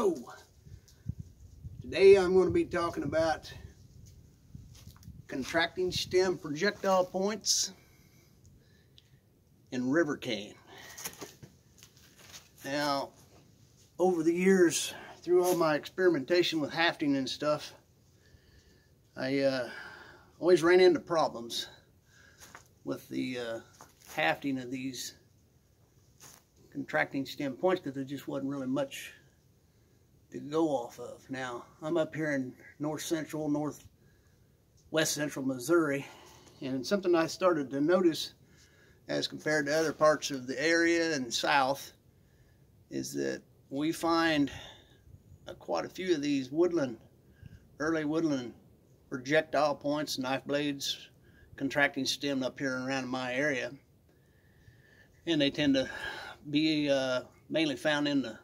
Hello. Today I'm going to be talking about contracting stem projectile points in river cane. Now, over the years, through all my experimentation with hafting and stuff, I uh, always ran into problems with the uh, hafting of these contracting stem points because there just wasn't really much to go off of. Now, I'm up here in north central, north west central Missouri, and something I started to notice as compared to other parts of the area and south is that we find uh, quite a few of these woodland, early woodland projectile points, knife blades, contracting stem up here and around my area. And they tend to be uh, mainly found in the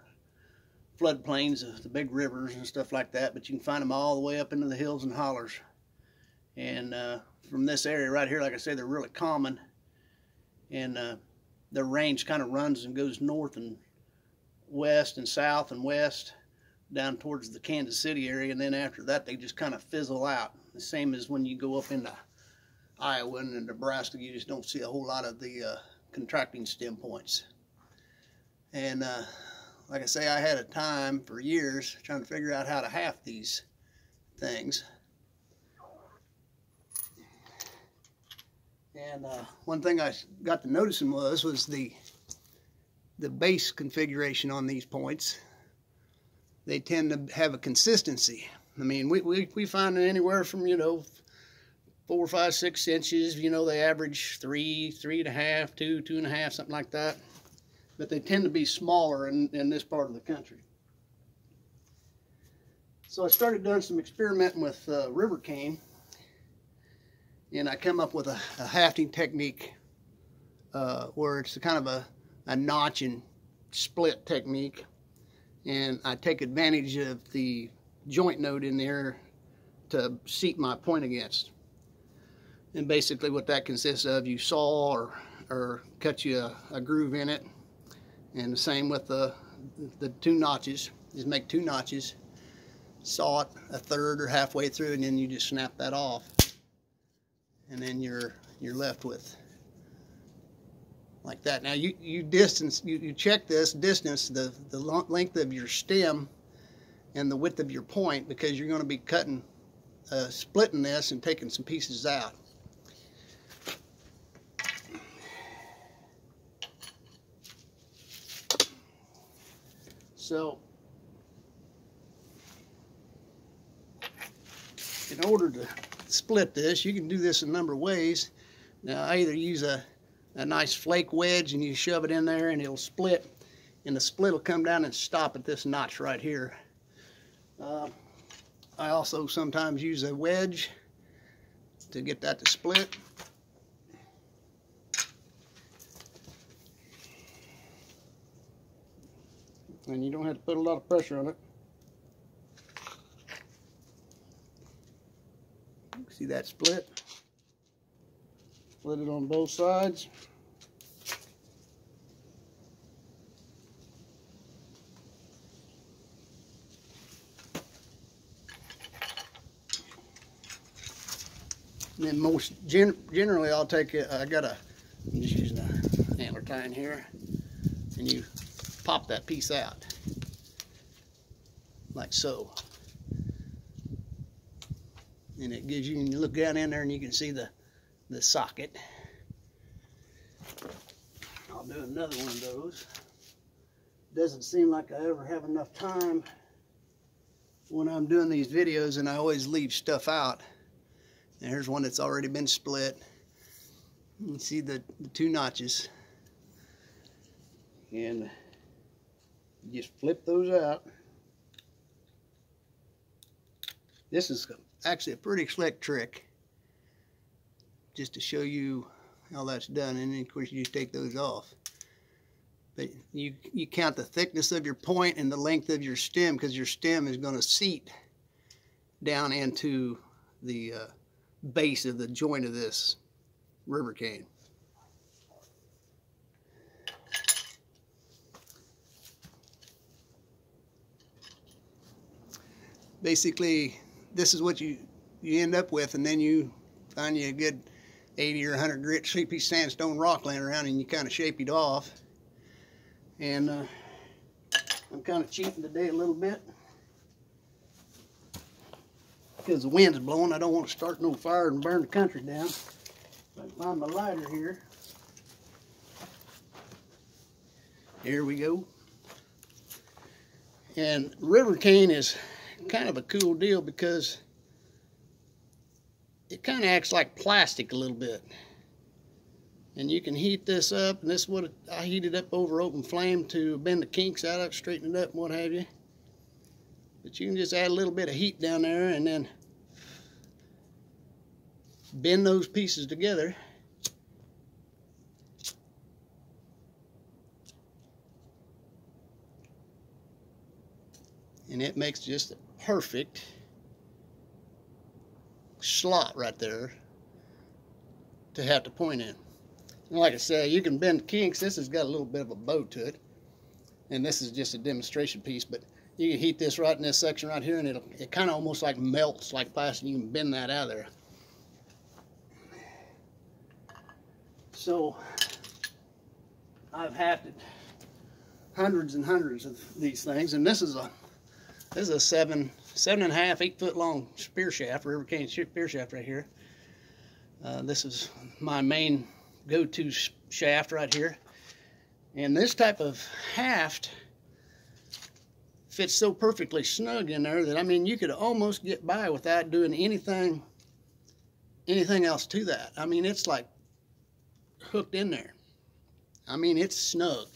floodplains of the big rivers and stuff like that, but you can find them all the way up into the hills and hollers. And uh, from this area right here, like I say, they're really common. And uh, their range kind of runs and goes north and west and south and west down towards the Kansas City area. And then after that, they just kind of fizzle out. The same as when you go up into Iowa and Nebraska, you just don't see a whole lot of the uh, contracting stem points. And uh, like I say, I had a time for years trying to figure out how to haft these things. And uh, one thing I got to noticing was was the the base configuration on these points. They tend to have a consistency. I mean, we, we, we find anywhere from, you know, four, five, six inches. You know, they average three, three and a half, two, two and a half, something like that but they tend to be smaller in, in this part of the country. So I started doing some experimenting with uh, river cane and I come up with a, a hafting technique uh, where it's kind of a, a notch and split technique and I take advantage of the joint node in there to seat my point against. And basically what that consists of, you saw or, or cut you a, a groove in it and the same with the, the two notches, just make two notches, saw it a third or halfway through, and then you just snap that off. And then you're, you're left with like that. Now you, you distance, you, you check this distance, the, the length of your stem and the width of your point because you're going to be cutting, uh, splitting this and taking some pieces out. So, in order to split this, you can do this a number of ways. Now, I either use a, a nice flake wedge and you shove it in there and it'll split, and the split will come down and stop at this notch right here. Uh, I also sometimes use a wedge to get that to split. And you don't have to put a lot of pressure on it. See that split? Split it on both sides. And then most gen generally I'll take it, I got a, I'm just using a antler tine here, and you pop that piece out. Like so. And it gives you you look down in there and you can see the the socket. I'll do another one of those. Doesn't seem like I ever have enough time when I'm doing these videos and I always leave stuff out. And here's one that's already been split. You see the, the two notches. And just flip those out. This is actually a pretty slick trick just to show you how that's done and then of course you just take those off. But you, you count the thickness of your point and the length of your stem because your stem is going to seat down into the uh, base of the joint of this river cane. Basically this is what you you end up with and then you find you a good 80 or 100 grit sleepy sandstone rock laying around and you kind of shape it off. And uh, I'm kind of cheating today a little bit. Because the wind's blowing I don't want to start no fire and burn the country down. I find my lighter here. Here we go. And river cane is kind of a cool deal because it kind of acts like plastic a little bit. And you can heat this up, and this is what I heated up over open flame to bend the kinks out of straighten it up, and what have you. But you can just add a little bit of heat down there and then bend those pieces together. And it makes just perfect slot right there to have to point in. And like I said, you can bend kinks. This has got a little bit of a bow to it. And this is just a demonstration piece, but you can heat this right in this section right here and it'll, it kind of almost like melts like plastic. You can bend that out of there. So I've hafted hundreds and hundreds of these things and this is a this is a seven seven and a half, eight foot long spear shaft, River Cane spear shaft right here. Uh, this is my main go-to shaft right here. And this type of haft fits so perfectly snug in there that, I mean, you could almost get by without doing anything, anything else to that. I mean, it's like hooked in there. I mean, it's snug.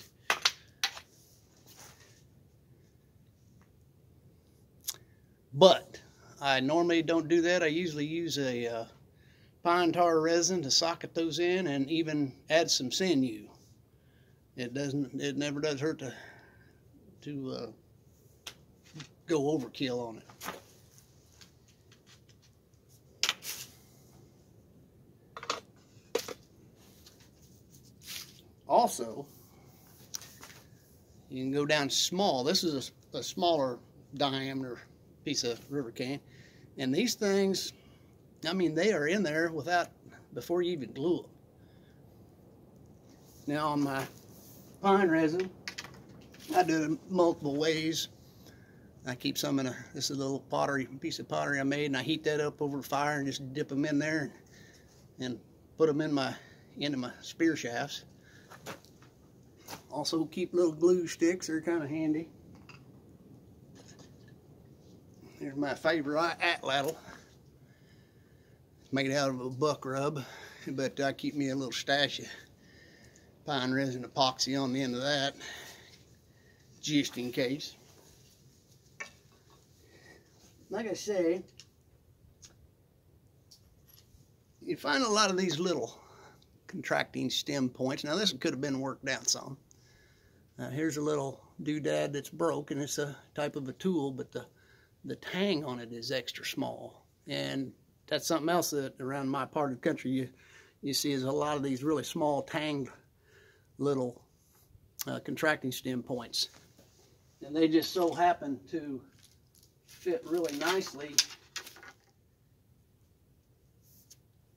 But I normally don't do that. I usually use a uh, pine tar resin to socket those in and even add some sinew. It doesn't, it never does hurt to, to uh, go overkill on it. Also, you can go down small. This is a, a smaller diameter piece of river cane. And these things, I mean, they are in there without, before you even glue them. Now on my pine resin, I do it multiple ways. I keep some in a, this is a little pottery, piece of pottery I made, and I heat that up over fire and just dip them in there and, and put them in my, into my spear shafts. Also keep little glue sticks, they're kind of handy. Here's my favorite atlatl. Made out of a buck rub, but I keep me a little stash of pine resin epoxy on the end of that, just in case. Like I say, you find a lot of these little contracting stem points. Now this could have been worked out some. Uh, here's a little doodad that's broke and it's a type of a tool, but the the tang on it is extra small. And that's something else that around my part of the country you, you see is a lot of these really small tanged little uh, contracting stem points. And they just so happen to fit really nicely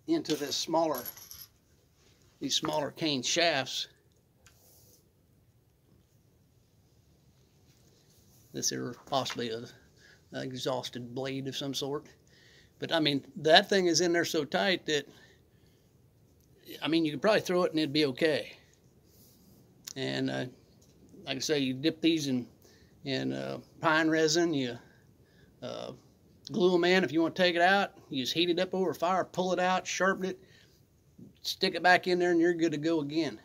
into this smaller, these smaller cane shafts. This here possibly a exhausted blade of some sort. But I mean, that thing is in there so tight that, I mean, you could probably throw it and it'd be okay. And uh, like I say, you dip these in, in uh, pine resin, you uh, glue them in. If you want to take it out, you just heat it up over a fire, pull it out, sharpen it, stick it back in there, and you're good to go again.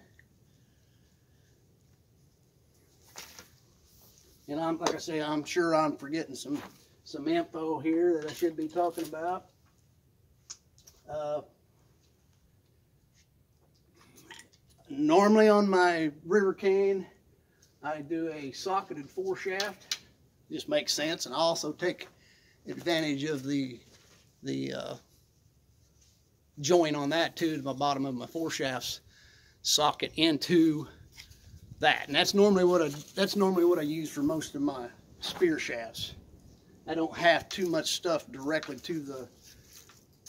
And I'm like I say, I'm sure I'm forgetting some some info here that I should be talking about. Uh, normally on my river cane, I do a socketed fore shaft. Just makes sense, and I also take advantage of the the uh, joint on that too, to the bottom of my fore shafts socket into that. And that's normally what I that's normally what I use for most of my spear shafts. I don't have too much stuff directly to the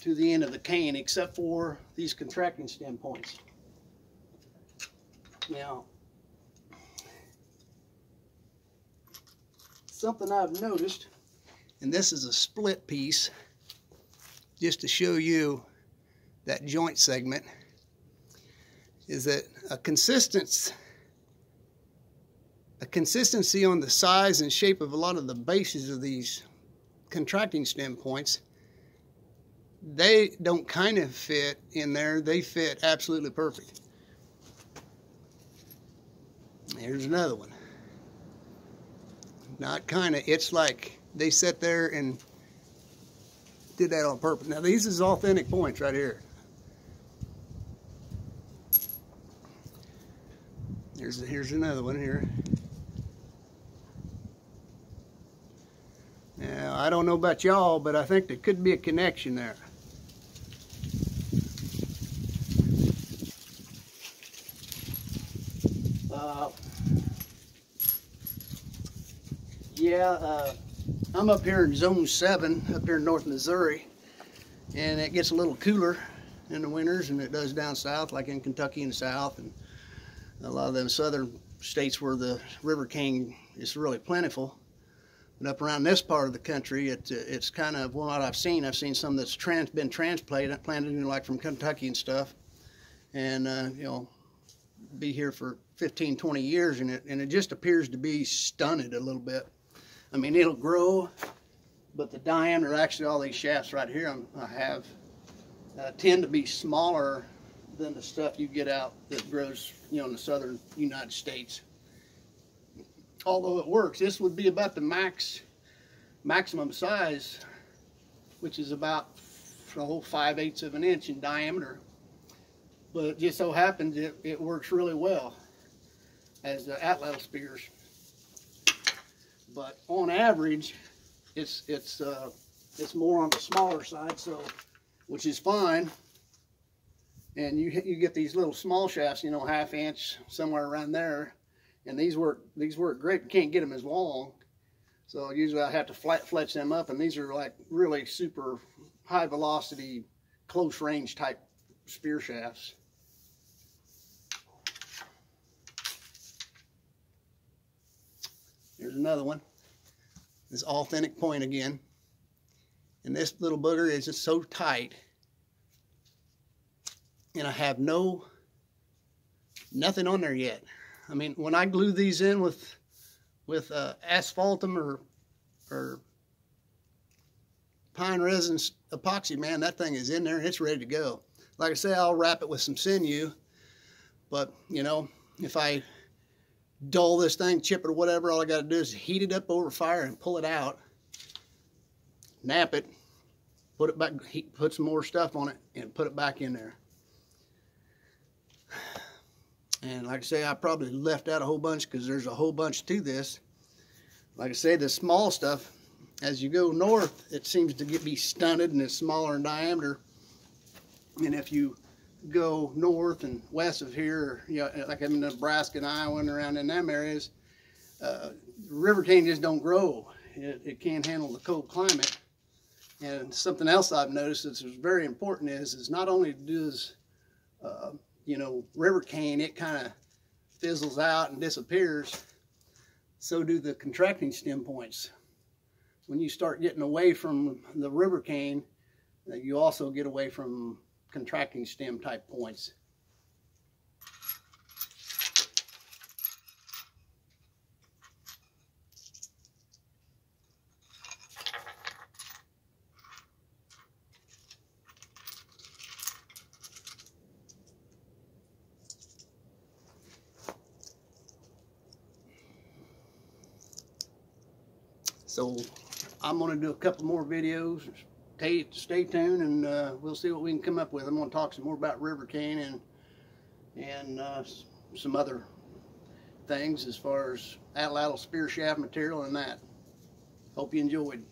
to the end of the cane except for these contracting stem points. Now, something I've noticed, and this is a split piece, just to show you that joint segment, is that a consistence a consistency on the size and shape of a lot of the bases of these contracting stem points they don't kind of fit in there they fit absolutely perfect Here's another one. Not kind of, it's like they sat there and did that on purpose. Now these is authentic points right here. Here's, here's another one here. Now, I don't know about y'all, but I think there could be a connection there. Yeah, uh, I'm up here in zone seven, up here in North Missouri, and it gets a little cooler in the winters than it does down south, like in Kentucky and South, and a lot of them southern states where the river cane is really plentiful. But up around this part of the country, it, it's kind of, what I've seen, I've seen some that's trans, been transplanted, planted, you know, like from Kentucky and stuff, and, uh, you know, be here for 15, 20 years, and it, and it just appears to be stunted a little bit. I mean, it'll grow, but the diameter, actually all these shafts right here I have, uh, tend to be smaller than the stuff you get out that grows, you know, in the southern United States. Although it works, this would be about the max, maximum size, which is about a whole 5 eighths of an inch in diameter. But it just so happens it, it works really well as the atlatl spears but on average, it's it's uh, it's more on the smaller side, so which is fine. And you you get these little small shafts, you know, half inch somewhere around there, and these work these work great. Can't get them as long, so usually I have to flat fletch them up, and these are like really super high velocity, close range type spear shafts. Here's another one. This authentic point again. And this little booger is just so tight. And I have no, nothing on there yet. I mean, when I glue these in with, with uh, asphaltum or, or pine resin epoxy, man, that thing is in there. And it's ready to go. Like I say, I'll wrap it with some sinew. But, you know, if I dull this thing, chip it or whatever, all I got to do is heat it up over fire and pull it out, knap it, put it back, put some more stuff on it, and put it back in there. And like I say, I probably left out a whole bunch because there's a whole bunch to this. Like I say, the small stuff, as you go north, it seems to get be stunted and it's smaller in diameter. And if you go north and west of here, you know, like I'm in Nebraska and Iowa and around in them areas, uh, river cane just don't grow. It, it can't handle the cold climate. And something else I've noticed that's very important is, is not only does, uh, you know, river cane, it kind of fizzles out and disappears, so do the contracting stem points. When you start getting away from the river cane, you also get away from contracting stem type points. So I'm going to do a couple more videos stay, stay tuned and uh, we'll see what we can come up with. I'm going to talk some more about river cane and, and uh, some other things as far as atlatl spear shaft material and that. Hope you enjoyed.